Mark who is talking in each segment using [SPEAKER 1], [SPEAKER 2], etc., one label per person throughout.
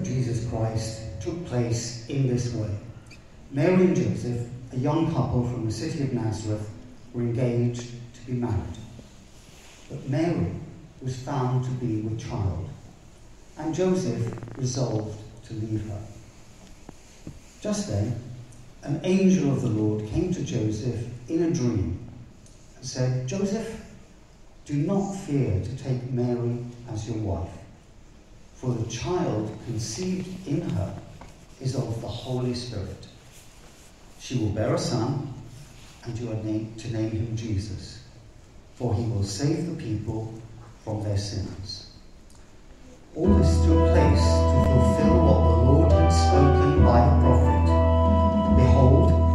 [SPEAKER 1] of Jesus Christ took place in this way. Mary and Joseph, a young couple from the city of Nazareth, were engaged to be married. But Mary was found to be with child, and Joseph resolved to leave her. Just then, an angel of the Lord came to Joseph in a dream and said, Joseph, do not fear to take Mary as your wife for the child conceived in her is of the Holy Spirit. She will bear a son, and you are named to name him Jesus, for he will save the people from their sins. All this took place to fulfill what the Lord had spoken by the prophet. Behold,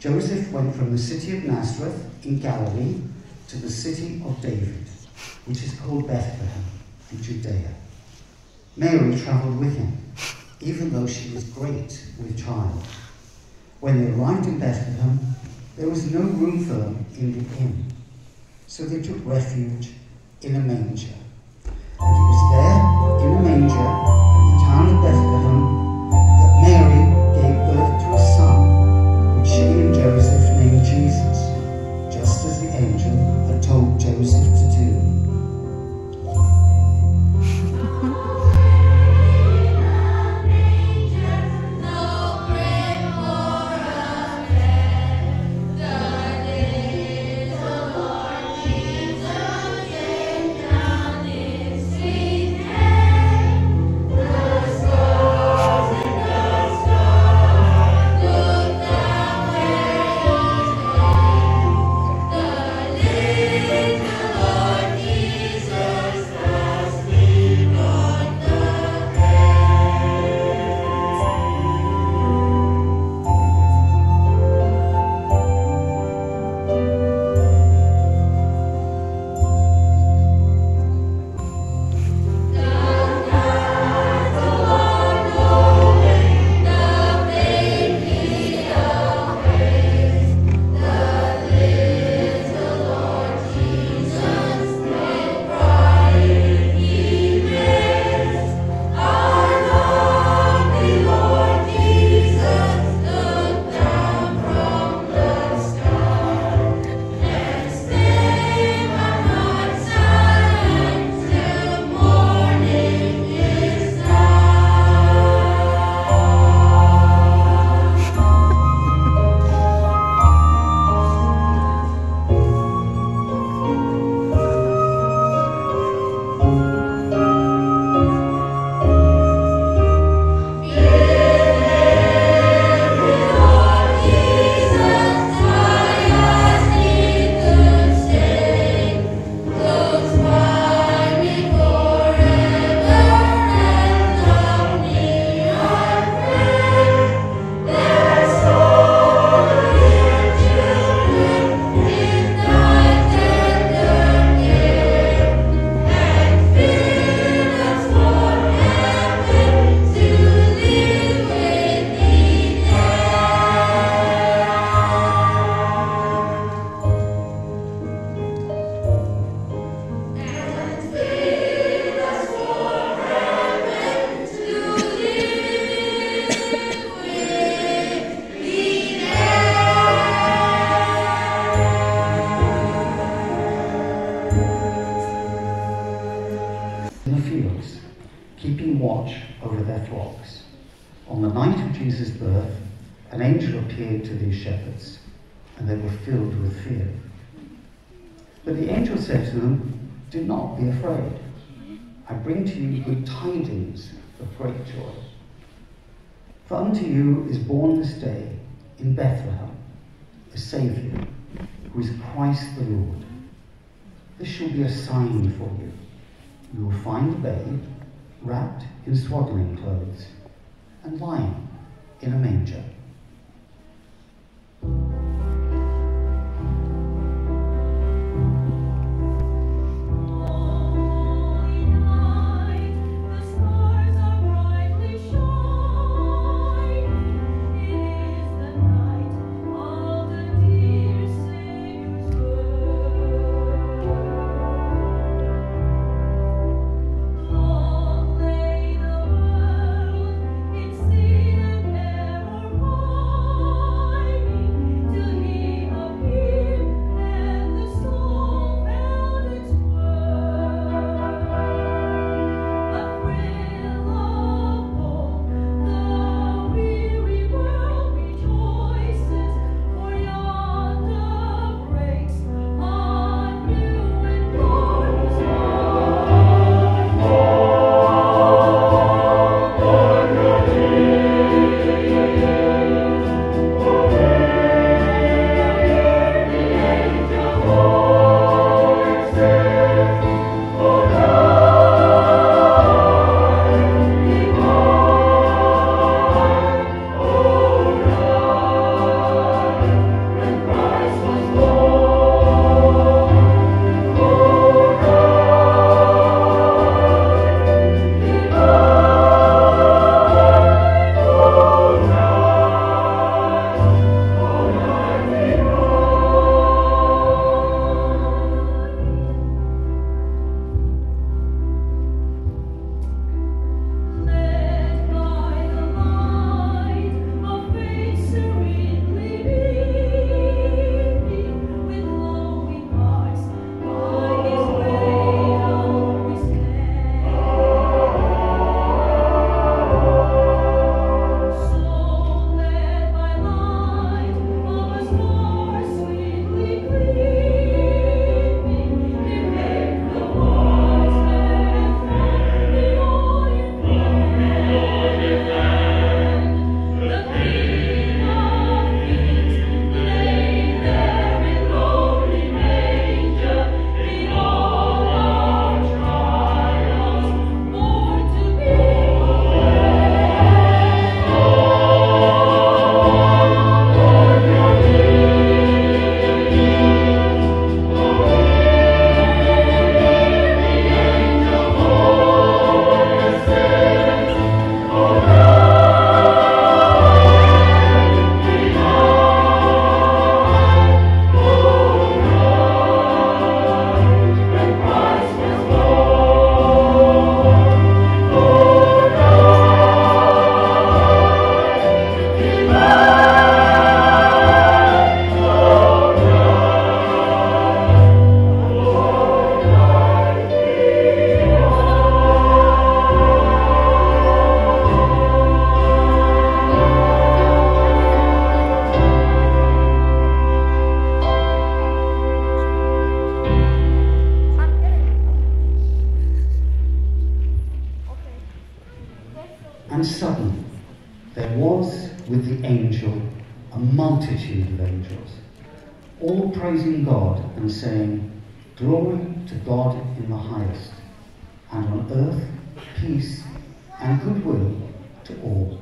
[SPEAKER 1] Joseph went from the city of Nazareth in Galilee to the city of David, which is called Bethlehem in Judea. Mary travelled with him, even though she was great with child. When they arrived in Bethlehem, there was no room for them in the inn, so they took refuge in a manger. And it was there, in a manger, in the town of Bethlehem, great joy. For unto you is born this day in Bethlehem a Saviour, who is Christ the Lord. This shall be a sign for you. You will find a babe wrapped in swaddling clothes and lying in a manger. Multitude of angels, all praising God and saying, Glory to God in the highest, and on earth peace and goodwill to all.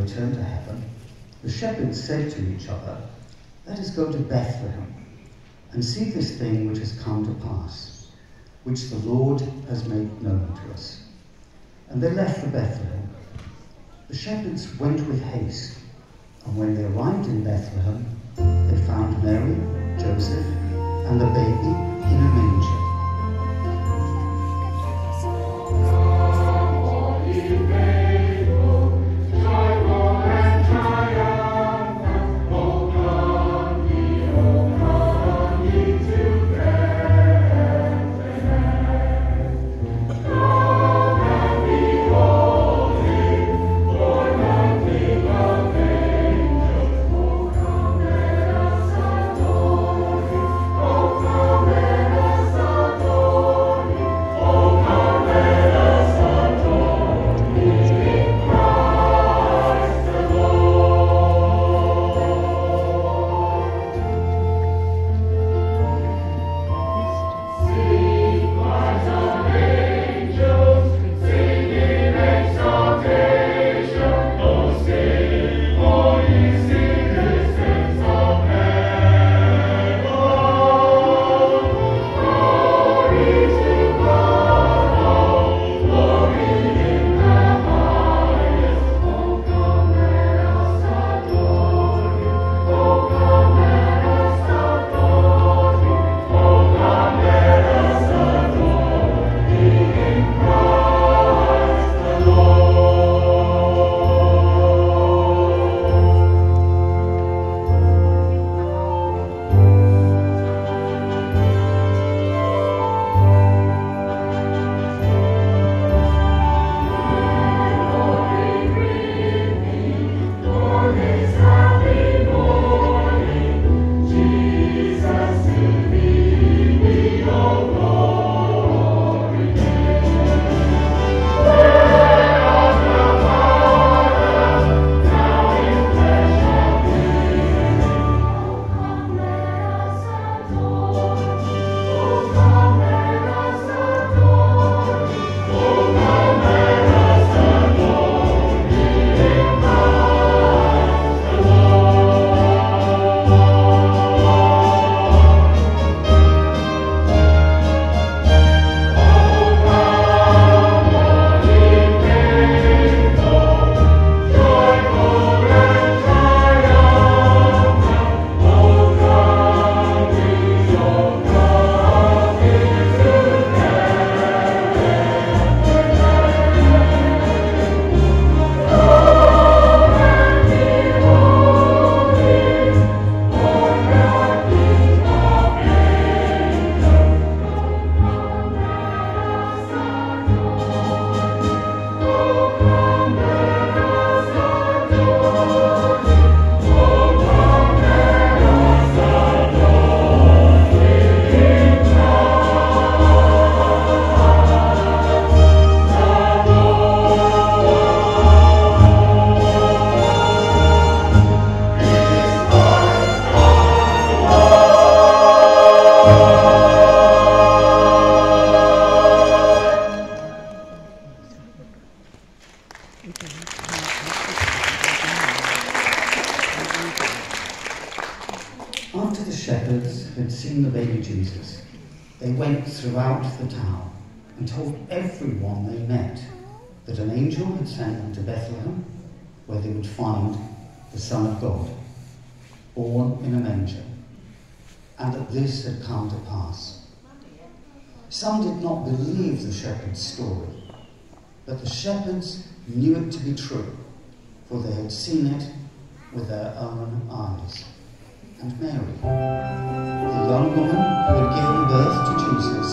[SPEAKER 1] And returned to heaven, the shepherds said to each other, Let us go to Bethlehem and see this thing which has come to pass, which the Lord has made known to us. And they left for Bethlehem. The shepherds went with haste, and when they arrived in Bethlehem, they found Mary, Joseph, and the baby in a manger. sent to Bethlehem, where they would find the Son of God, born in a manger, and that this had come to pass. Some did not believe the shepherd's story, but the shepherds knew it to be true, for they had seen it with their own eyes. And Mary, the young woman who had given birth to Jesus,